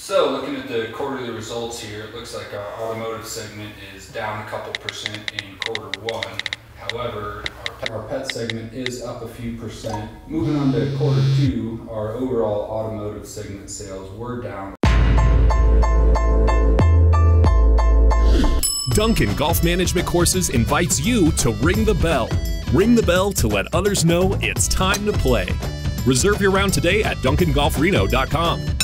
So looking at the quarterly results here, it looks like our automotive segment is down a couple percent in quarter one. However, our, pet segment is up a few percent. Moving on to quarter two, our overall automotive segment sales were down Duncan Golf Management Courses invites you to ring the bell. Ring the bell to let others know it's time to play. Reserve your round today at DuncanGolfReno.com.